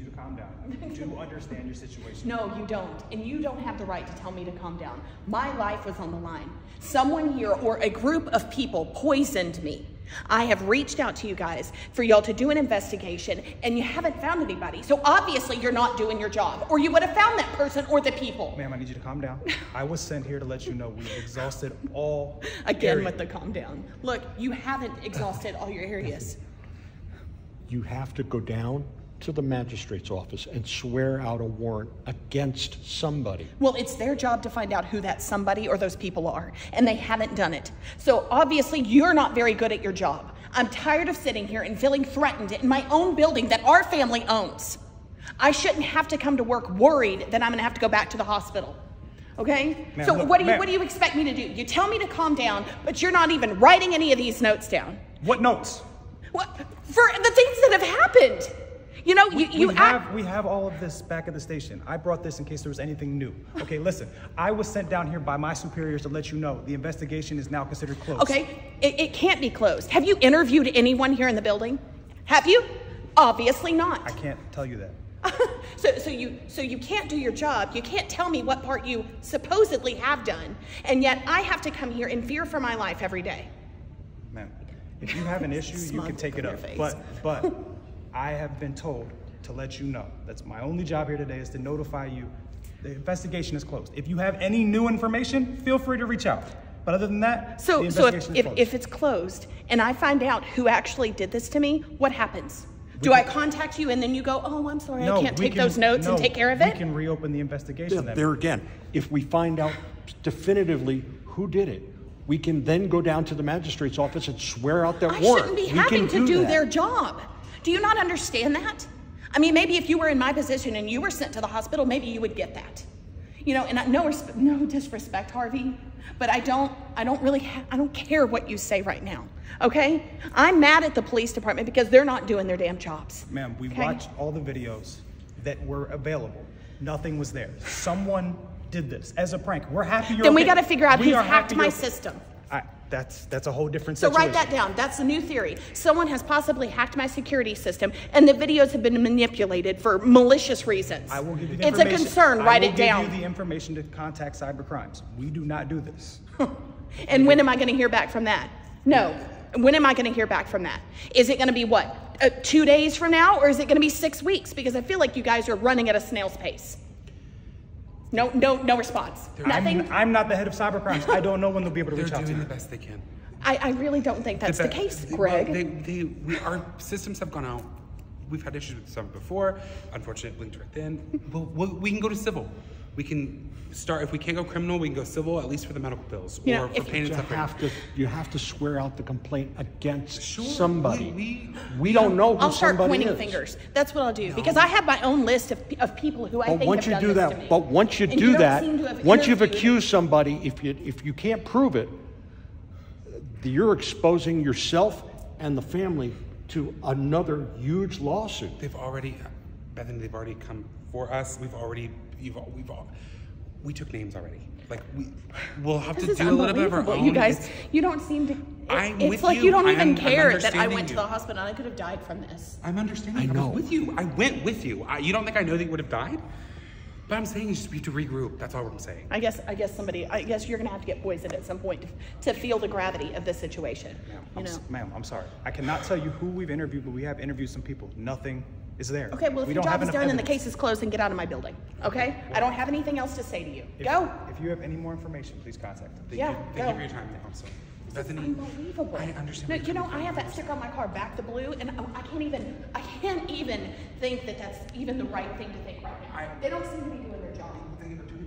you to calm down. I do understand your situation. No, you don't. And you don't have the right to tell me to calm down. My life was on the line. Someone here or a group of people poisoned me. I have reached out to you guys for y'all to do an investigation and you haven't found anybody. So obviously you're not doing your job or you would have found that person or the people. Ma'am, I need you to calm down. I was sent here to let you know we've exhausted all Again with the calm down. Look, you haven't exhausted all your areas. You have to go down to the magistrate's office and swear out a warrant against somebody. Well, it's their job to find out who that somebody or those people are, and they haven't done it. So obviously, you're not very good at your job. I'm tired of sitting here and feeling threatened in my own building that our family owns. I shouldn't have to come to work worried that I'm gonna have to go back to the hospital. Okay? Ma'am, so look, what do you what do you expect me to do? You tell me to calm down, but you're not even writing any of these notes down. What notes? What for the things that have happened? You know, you, you we have we have all of this back at the station. I brought this in case there was anything new. Okay, listen. I was sent down here by my superiors to let you know the investigation is now considered closed. Okay, it, it can't be closed. Have you interviewed anyone here in the building? Have you? Obviously not. I can't tell you that. so, so you, so you can't do your job. You can't tell me what part you supposedly have done, and yet I have to come here in fear for my life every day. Ma'am, if you have an issue, you can take it up. face. But but I have been told to let you know. That's my only job here today is to notify you. The investigation is closed. If you have any new information, feel free to reach out. But other than that, So, the so if, if, if it's closed and I find out who actually did this to me, what happens? Do I contact you and then you go, oh, I'm sorry, I can't we take those notes and take care of it? We can reopen the investigation then. There again, if we find out definitively who did it, we can then go down to the magistrate's office and swear out that I warrant. shouldn't be We having to do that. their job. Do you not understand that? I mean, maybe if you were in my position and you were sent to the hospital, maybe you would get that. You know, and I, no, no disrespect, Harvey, but I don't, I don't really, ha- I don't care what you say right now. Okay? I'm mad at the police department because they're not doing their damn jobs. Ma'am, we Okay. watched all the videos that were available. Nothing was there. Someone did this as a prank. We're happy you're Then we okay. got to figure out We who's hacked my system. That's that's a whole different So situation. write that down. That's a new theory. Someone has possibly hacked my security system, and the videos have been manipulated for malicious reasons. I will give you the It's a information. concern. I Write it down. I will give you the information to contact cybercrimes. We do not do this. And when am I going to hear back from that? No. When am I going to hear back from that? Is it going to be what? Uh, two days from now, or is it going to be six weeks? Because I feel like you guys are running at a snail's pace. No, no, no response. Nothing. I'm, I'm not the head of cybercrimes. I don't know when they'll be able to They're reach out to They're doing the best they can. I, I really don't think that's the be- case, well, Greg. they, they, we, our systems have gone out. We've had issues with some before. Unfortunately, linked right then. We'll, we'll, we can go to civil. We can start if we can't go criminal. We can go civil at least for the medical bills You know, or for if- pain and You suffering. have to, you have to swear out the complaint against Sure, somebody. we- We don't know who I'll start somebody pointing is. fingers. That's what I'll do because I have my own list of, of people who I But think once you have done do this to that, but once you And do don't that, seem to have once you've accused somebody, if you, if you can't prove it, you're exposing yourself and the family to another huge lawsuit. They've already, uh, Bethany. They've already come for us. We've already, you've, we've all, we took names already. Like we, we'll have This to do a little bit of our unbelievable. own. You guys, It's- you don't seem to. It's, I'm it's with like you. you don't I even am- I'm care that I understanding went to the hospital. And I could have died from this. I'm understanding. I I, know. was with you. I went with you. I, you don't think I know that you would have died? But I'm saying you just need to regroup. That's all I'm saying. I guess. I guess somebody. I guess you're gonna have to get poisoned at some point to, to feel the gravity of this situation. Ma'am, You I'm, s- know. ma'am, I'm sorry. I cannot tell you who we've interviewed, but we have interviewed some people. Nothing is there. Okay. Well, if we your job is enough done and the case is closed, then get out of my building. Okay. I don't have anything else to say to you. If- Go. If you have any more information, please contact them. Thank Yeah, you. Thank go. you for your time, also. Bethany, Unbelievable. I understand. No, you know, I have that sticker on my car, back to blue, and I I can't even, I can't even think that that's even the right thing to think right now. I- They don't seem to be doing their job. They are doing